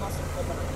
masuk ke dalam